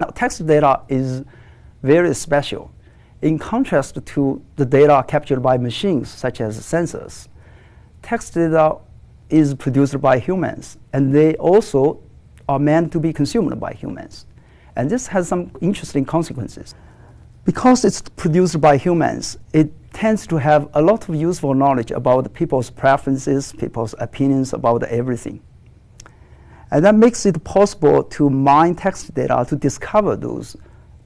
Now, text data is very special. In contrast to the data captured by machines, such as sensors, text data is produced by humans, and they also are meant to be consumed by humans. And this has some interesting consequences. Because it's produced by humans, it tends to have a lot of useful knowledge about people's preferences, people's opinions about everything. And that makes it possible to mine text data to discover those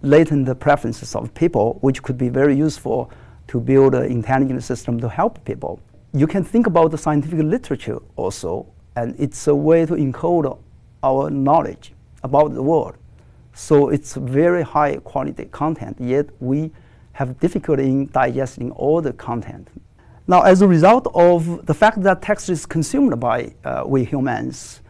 latent preferences of people, which could be very useful to build an intelligent system to help people. You can think about the scientific literature also, and it's a way to encode our knowledge about the world. So it's very high quality content, yet we have difficulty in digesting all the content. Now, as a result of the fact that text is consumed by uh, we humans,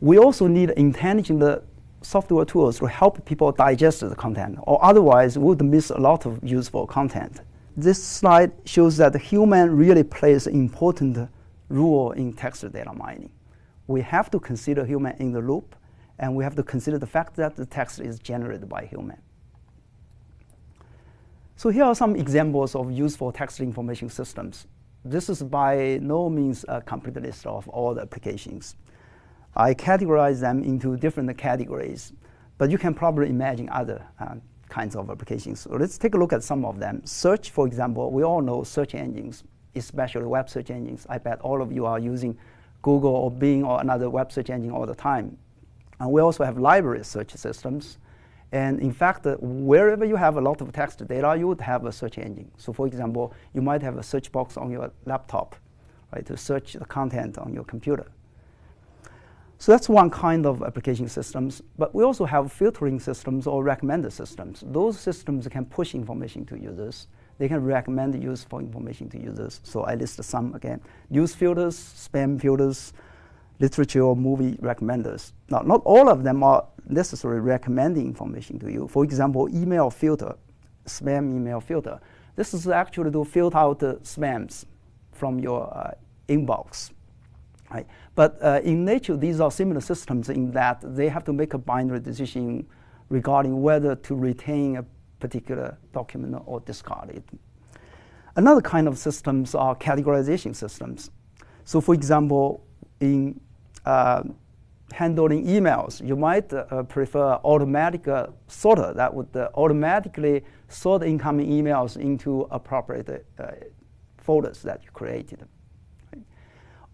we also need intelligent software tools to help people digest the content, or otherwise we would miss a lot of useful content. This slide shows that human really plays an important role in text data mining. We have to consider human in the loop and we have to consider the fact that the text is generated by human. So here are some examples of useful text information systems. This is by no means a complete list of all the applications. I categorize them into different categories, but you can probably imagine other uh, kinds of applications. So let's take a look at some of them. Search, for example, we all know search engines, especially web search engines. I bet all of you are using Google or Bing or another web search engine all the time. And we also have library search systems. And in fact, uh, wherever you have a lot of text data, you would have a search engine. So for example, you might have a search box on your laptop, right, to search the content on your computer. So that's one kind of application systems. But we also have filtering systems or recommender systems. Those systems can push information to users. They can recommend useful information to users. So I list some again. News filters, spam filters, literature or movie recommenders. Now, not all of them are necessarily recommending information to you. For example, email filter, spam email filter. This is actually to filter out the spams from your uh, inbox. Right? But uh, in nature, these are similar systems in that they have to make a binary decision regarding whether to retain a particular document or discard it. Another kind of systems are categorization systems. So, for example, in uh, handling emails, you might uh, prefer automatic uh, sorter that would uh, automatically sort incoming emails into appropriate uh, folders that you created.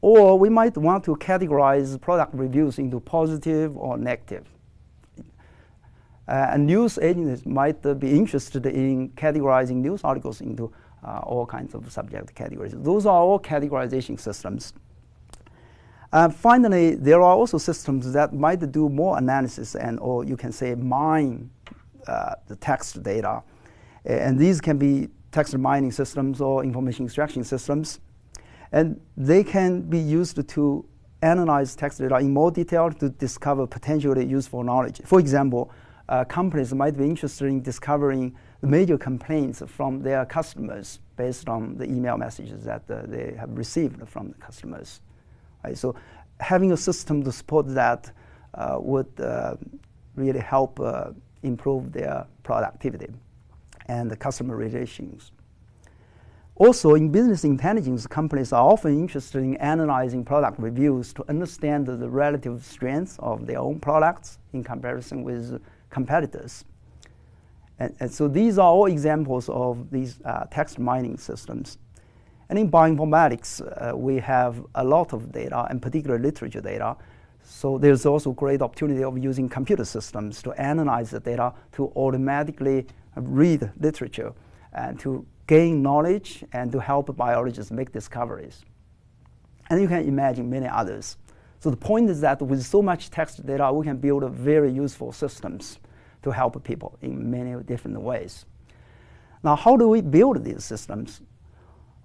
Or we might want to categorize product reviews into positive or negative. Uh, news agencies might be interested in categorizing news articles into all kinds of subject categories. Those are all categorization systems. Uh, finally, there are also systems that might do more analysis and, or you can say, mine uh, the text data. And these can be text mining systems or information extraction systems. And they can be used to analyze text data in more detail to discover potentially useful knowledge. For example, uh, companies might be interested in discovering major complaints from their customers based on the email messages that uh, they have received from the customers. Right? So having a system to support that uh, would uh, really help uh, improve their productivity and the customer relations. Also, in business intelligence, companies are often interested in analyzing product reviews to understand the relative strengths of their own products in comparison with competitors. And, and so these are all examples of these uh, text mining systems. And in bioinformatics, uh, we have a lot of data, and particularly literature data. So there's also great opportunity of using computer systems to analyze the data to automatically read literature and to gain knowledge and to help biologists make discoveries. And you can imagine many others. So the point is that with so much text data, we can build very useful systems to help people in many different ways. Now, how do we build these systems?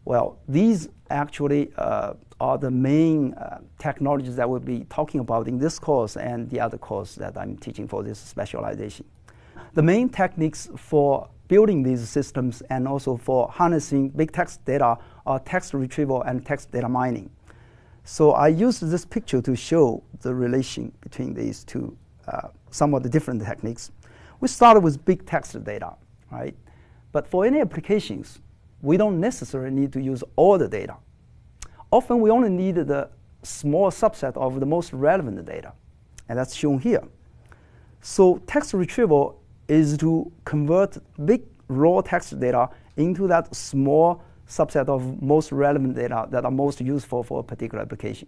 Well, these actually uh, are the main uh, technologies that we'll be talking about in this course and the other course that I'm teaching for this specialization. The main techniques for building these systems and also for harnessing big text data are text retrieval and text data mining. So I used this picture to show the relation between these two uh, somewhat different techniques. we started with big text data, right? But for any applications, we don't necessarily need to use all the data. Often we only need the small subset of the most relevant data, and that's shown here. So text retrieval is to convert big raw text data into that small subset of most relevant data that are most useful for a particular application.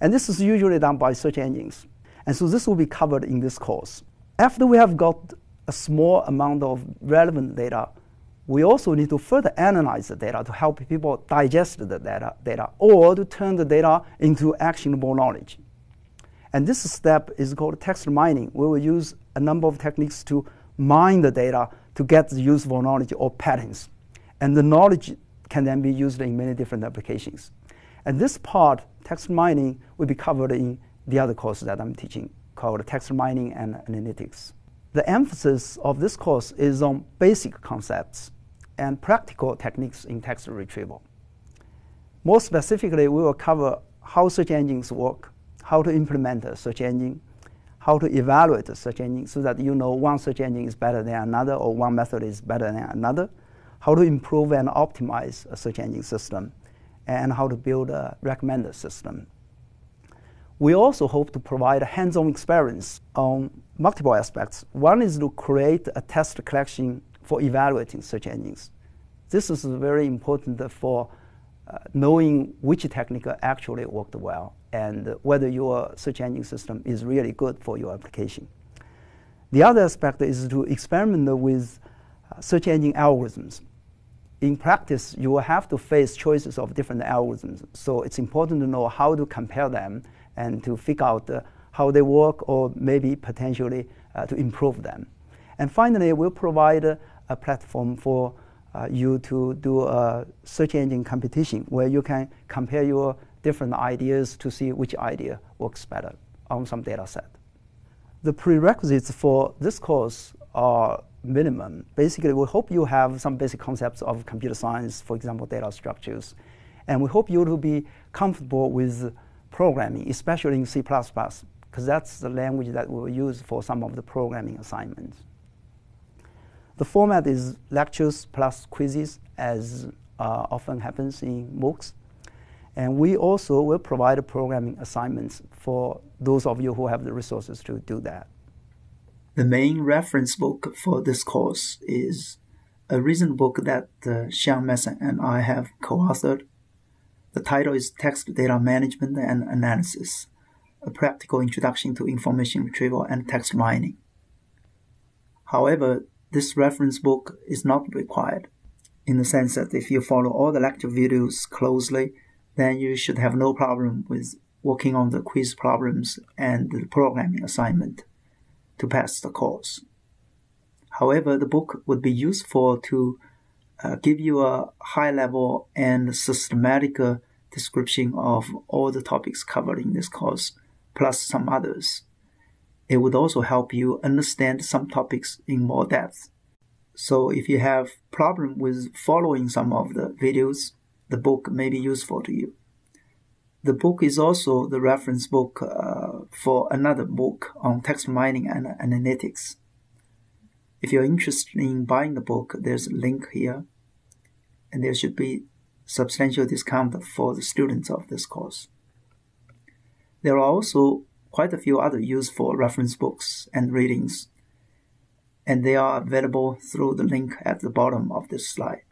And this is usually done by search engines. And so this will be covered in this course. After we have got a small amount of relevant data, we also need to further analyze the data to help people digest the data, data or to turn the data into actionable knowledge. And this step is called text mining. We will use a number of techniques to mine the data to get the useful knowledge or patterns. And the knowledge can then be used in many different applications. And this part, text mining, will be covered in the other course that I'm teaching called text mining and analytics. The emphasis of this course is on basic concepts and practical techniques in text retrieval. More specifically, we will cover how search engines work, how to implement a search engine, how to evaluate a search engine so that you know one search engine is better than another or one method is better than another, how to improve and optimize a search engine system, and how to build a recommender system. We also hope to provide a hands-on experience on multiple aspects. One is to create a test collection for evaluating search engines. This is very important for uh, knowing which technique actually worked well and whether your search engine system is really good for your application. The other aspect is to experiment with uh, search engine algorithms. In practice, you will have to face choices of different algorithms, so it's important to know how to compare them and to figure out uh, how they work or maybe potentially uh, to improve them. And finally, we'll provide a, platform for uh, you to do a search engine competition where you can compare your different ideas to see which idea works better on some data set. The prerequisites for this course are minimum. Basically, we hope you have some basic concepts of computer science, for example, data structures. And we hope you to be comfortable with programming, especially in C++, because that's the language that we'll use for some of the programming assignments. The format is lectures plus quizzes, as uh, often happens in MOOCs. And we also will provide programming assignments for those of you who have the resources to do that. The main reference book for this course is a recent book that uh, Sean and I have co-authored the title is Text Data Management and Analysis, a practical introduction to information retrieval and text mining. However, this reference book is not required, in the sense that if you follow all the lecture videos closely, then you should have no problem with working on the quiz problems and the programming assignment to pass the course. However, the book would be useful to uh, give you a high level and systematic uh, description of all the topics covered in this course, plus some others. It would also help you understand some topics in more depth. So if you have problem with following some of the videos, the book may be useful to you. The book is also the reference book uh, for another book on text mining and analytics. If you're interested in buying the book, there's a link here and there should be substantial discount for the students of this course. There are also quite a few other useful reference books and readings, and they are available through the link at the bottom of this slide.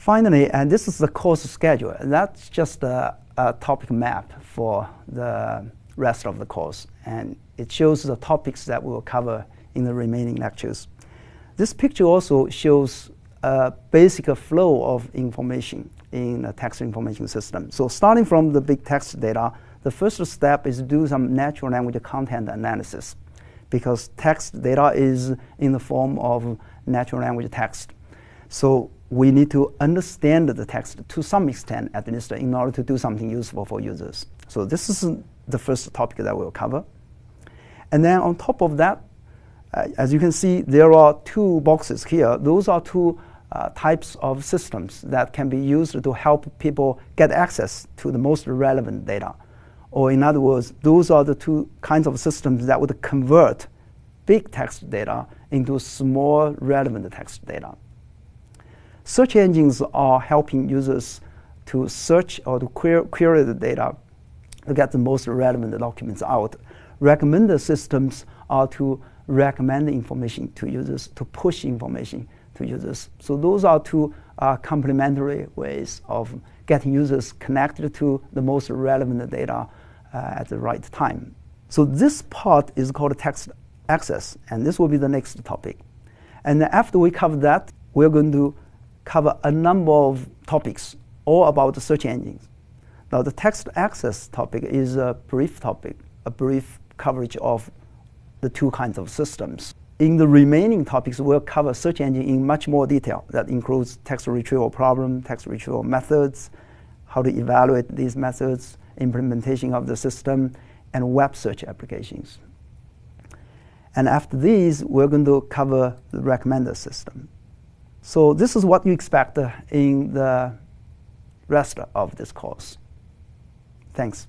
Finally, and this is the course schedule. That's just a, a topic map for the rest of the course, and it shows the topics that we will cover in the remaining lectures. This picture also shows a basic flow of information in a text information system. So starting from the big text data, the first step is to do some natural language content analysis because text data is in the form of natural language text. So we need to understand the text to some extent at least in order to do something useful for users. So this is the first topic that we'll cover. And then on top of that, uh, as you can see, there are two boxes here. Those are two uh, types of systems that can be used to help people get access to the most relevant data. Or in other words, those are the two kinds of systems that would convert big text data into small relevant text data. Search engines are helping users to search or to query, query the data to get the most relevant documents out. Recommender systems are to recommend information to users, to push information to users. So those are two uh, complementary ways of getting users connected to the most relevant data uh, at the right time. So this part is called text access, and this will be the next topic. And after we cover that, we're going to cover a number of topics all about the search engines. Now, the text access topic is a brief topic, a brief coverage of the two kinds of systems. In the remaining topics, we'll cover search engine in much more detail. That includes text retrieval problem, text retrieval methods, how to evaluate these methods, implementation of the system, and web search applications. And after these, we're going to cover the recommender system. So this is what you expect uh, in the rest of this course. Thanks.